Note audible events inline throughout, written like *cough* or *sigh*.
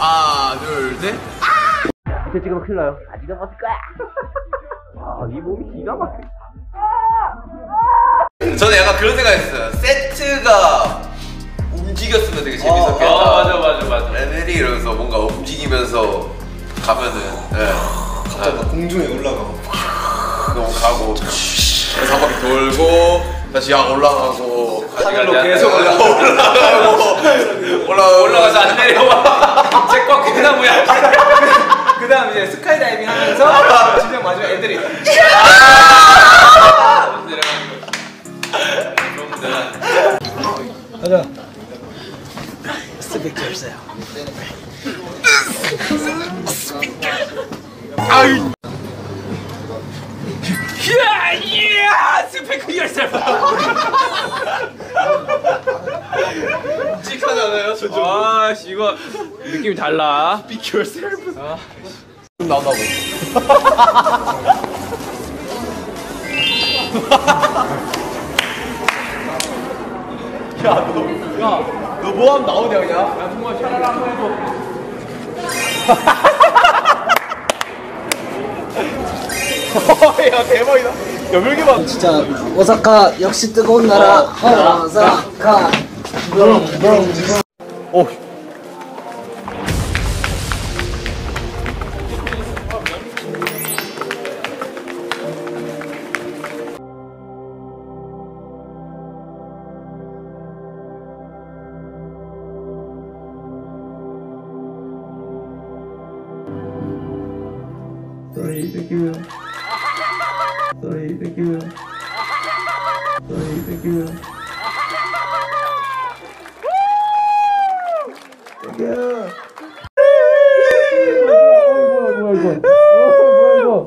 하나, 둘, 셋. 이제 찍으면 큰일 나요. 아직은 어떨 거야? *laughs* 아, 이 몸이 기가 막혀. 저는 약간 그런 생각했어요. 세트가 움직였으면 되게 재밌었겠다. 어, 맞아, 맞아, 맞아. 레벨이 이러면서 뭔가 움직이면서 가면은, 예. 갑자기 막 공중에 올라가고, 너무 가고, 그래서 한 바퀴 돌고, 다시 약 올라가고, 하늘로 계속 올라가고, 올라가고, *laughs* 올라가고, 올라가서 안 내려와. 이제 스카이다이빙 하면서 진영 마지막 애들이. 이야, 이야, 스페크 열쇠. 찍하잖아요, 저쪽. 아, 씨, 이거 느낌이 달라. 나온다고. *laughs* 야, 너, 야, 너 뭐 하면 나오냐, 그냥? 야, 정말 샤라라 한번 해줘. *laughs* 야, 대박이다. 야, 왜 이렇게 많아? 진짜 오사카 역시 뜨거운 나라 오사카 어. Sorry, thank you. Sorry, thank you. Sorry, thank you. Thank you.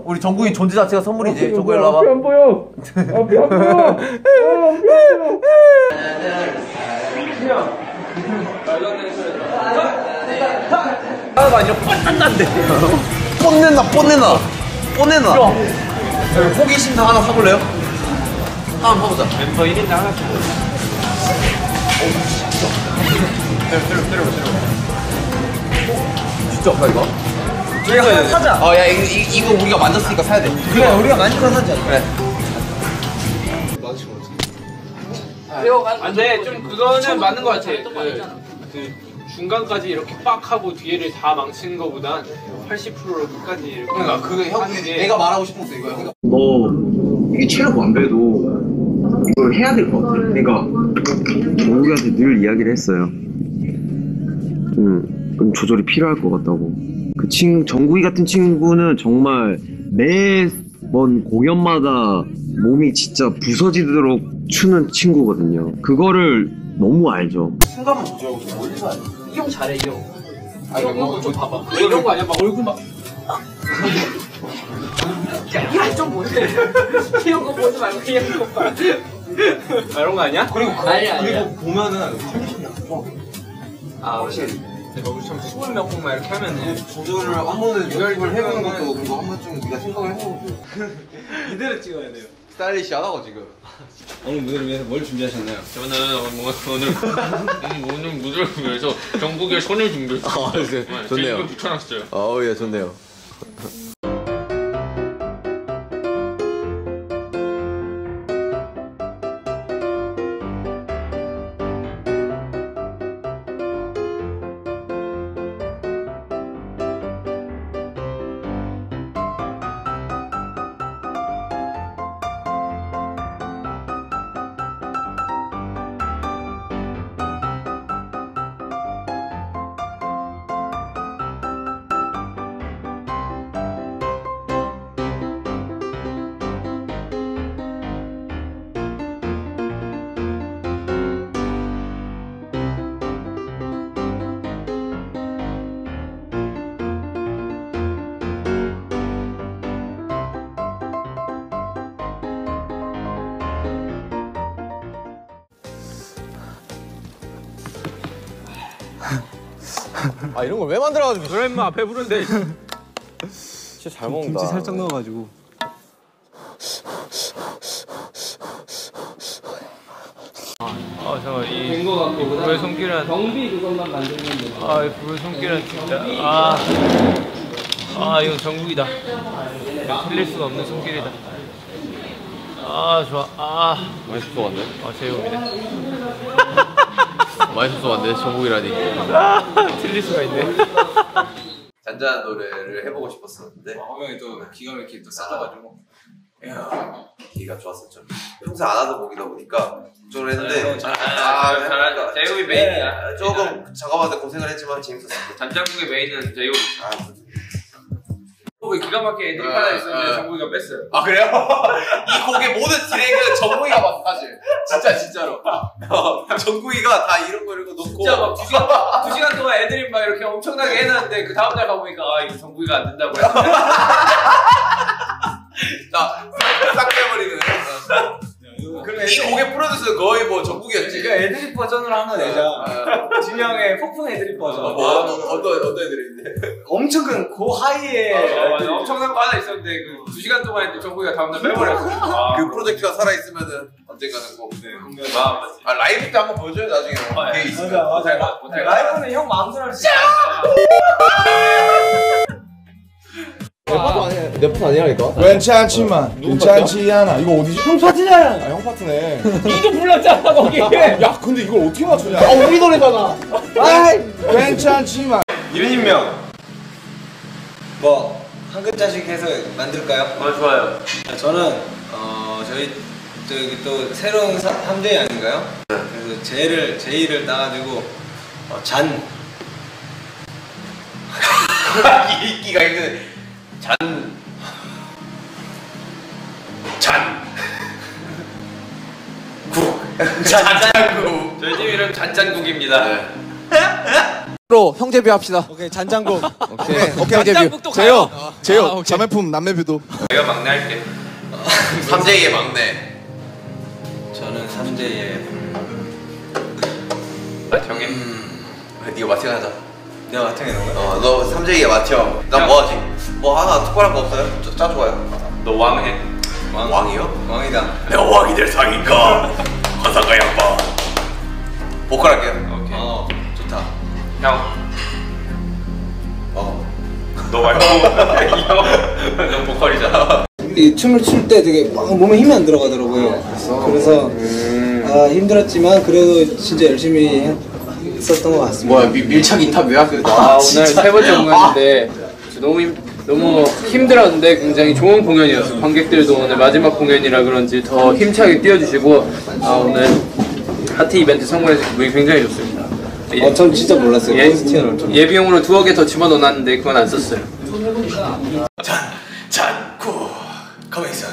우리 정국이 존재 자체가 선물이지. 정국이 일로 와봐. 앞이 안 보여. 앞이 안 보여. 아, 안 보여. 하나가 아니라 뻔난데. 뻔내나, 뻔내나. 뻔내나. 호기심상 하나 사볼래요? 하나 사보자. 멤버 1인당 하나씩. 진짜 없다, 이거? 하나 사자. 어, 야, 이거, 이- 이거 우리가 만졌으니까 사야 돼. 그래 우리가 거 사자 그래. 안 돼, 좀 그거는 맞는 것 같아. 그, 그 중간까지 이렇게 빡 하고 뒤에를 다 망치는 것보단 80%로 끝까지 이렇게. 그러니까, 그게 형, 하는 게 내가 말하고 싶은 거 이거야. 그러니까 너 이게 체력 완배도 이걸 해야 될 것 같아. 그러니까 정국이한테 늘 이야기를 했어요. 좀, 좀 조절이 필요할 것 같다고. 그 친, 정국이 같은 친구는 정말 매 번 공연마다 몸이 진짜 부서지도록 추는 친구거든요. 그거를 너무 알죠. 싶어. 멀리서 하지. 이형 잘해, 이 형. 아, 이거 뭐, 저 봐봐. 이런 거 아니야? 막 얼굴 막. 야, 이좀 뭔데? 이런 거 보지 말고 이런 거 봐. 아, 이런 거 아니야? 그리고, 그, 아니야, 아니야. 그리고 보면은 컨디션이 안 좋아. 아, 확실히. 내가 우리처럼 스물 몇 곡만 이렇게 하면은. 조절을 한 번은 연습을 해보는 것도 그리고 한 번쯤 네가 생각을 해보고 *laughs* 이대로 찍어야 돼요. 스타일리시하다고 지금 오늘 무대를 위해서 뭘 준비하셨나요? 저는 뭐, 오늘 음, 오늘 무대를 위해서 전국의 손을 준비했어요. 아, 네. 좋네요. 붙여놨어요. 어우 예 좋네요 아 이런 걸 왜 만들어가지고 그래, 임마. 배부른데. *laughs* 진짜 잘 먹는다 김치 살짝 넣어가지고. 아, 잠깐 이 불의 손길은 경비 그것만 만들면 아, 이 불의 손길은 진짜 아, 아 이건 전국이다. 이거 틀릴 수가 없는 손길이다. 아 좋아. 아, 많이 섭섭한데? 아 제이홉이네. 많이 섭섭한데 전국이라니 아, 틀릴 수가 있네. 잔잔한 노래를 해보고 싶었었는데 화면이 또 기가 막히게 또 싸져가지고. 기가 좋았었죠 평소 안 하던 곡이다 보니까 걱정을 했는데 아, 아, 잘한다. 제이홉이 메인이야. 네, 조금 작업하는데 고생을 했지만 재밌었습니다 잔장국의 메인은 제이홉. 아, 정국이 기가 막히게 애들이 아, 하나 아. 있었는데 정국이가 뺐어요. 아 그래요? *laughs* 이 곡의 모든 디렉은 정국이가 봤어 사실 진짜 진짜로 어, 정국이가 다 이런 거 이런 거 놓고 진짜 막두 시간, 두 *laughs* 시간 동안 애들이 막 이렇게 엄청나게 해놨는데 그 다음 날 가보니까 아 이거 정국이가 안 된다고 *laughs* 했어. 싹 빼버리는 이 곡의 프로듀서는 거의 뭐 정국이었지 그러니까 애드립 버전으로 하나 내자. 아, 진영의 폭풍 애드립 버전. 뭐 어떤 어떤 어떤 애들인데 엄청 큰 고하이의 아, 맞아. 엄청난 거 하나 있었는데 그두 시간 동안 했는데 정국이가 다음날 빼버렸어. *laughs* 아, 그 프로젝트가 살아 있으면은 언젠가는 꼭 마음 맞지. 아, 라이브 때 한번 보여줘요 나중에 아. 있으면 맞아 맞아. 라이브는 형 마음대로 할 수 있어. *laughs* 괜찮지만 괜찮지 않아 이거 어디지? 형 파트잖아 아, 형 파트네. 니도 불렀잖아 거기. *laughs* 야 근데 이걸 어떻게 맞추냐? 아 우리 노래잖아. 아이. 괜찮지만. 유리님명. 뭐한 글자씩 해서 만들까요? 어 좋아요. 저는 어 저희 저기 또 새로운 사, 함정이 아닌가요? 그래서 제를 제이를 따가지고 어, 잔. *laughs* 읽기가 힘든 잔 잔. 국. 잔잔국. 저희 팀 이름 잔잔국입니다. 네. 로 형제 비 합시다 오케이 잔장국 오케이 오케이 잔장국도 제요 가요? 제요 아. 자매품 남매비도 내가 막내 할게. 삼재이의 막내. 저는 삼재의 나 정해. 그래, 네가 마티가 하자. 내가 맡은 거야? 어, 너 삼재이의 마티형. 난 뭐하지? 뭐 하나 특별한 거 없어요? 짜, 짜 좋아요. 너 왕해. 왕, 왕이요? 왕이다 내가 왕이 될 상인가? 화상가 양반. 보컬 할게요. 오케이. 어 좋다 형. 어. 너 말고 *laughs* 형. 너 보컬이잖아. 이 춤을 출 때 되게 막 몸에 힘이 안 들어가더라고요 그래서 아 힘들었지만 그래도 진짜 열심히 했었던 것 같습니다 뭐야 밀, 밀착 인터뷰야? 아 오늘 세 번째 공연인데 너무 힘, 너무 힘들었는데 굉장히 좋은 공연이었어요. 관객들도 오늘 마지막 공연이라 그런지 더 힘차게 뛰어주시고 아 오늘 하트 이벤트 성공해서 기분이 굉장히 좋습니다. 예, 어, 전 진짜 몰랐어요 예, 콘스티언을 좀. 예비용으로 두어 개 더 집어넣어놨는데 그건 안 썼어요. 잔, 잔, 구. 가만히 있어.